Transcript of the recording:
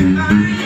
night.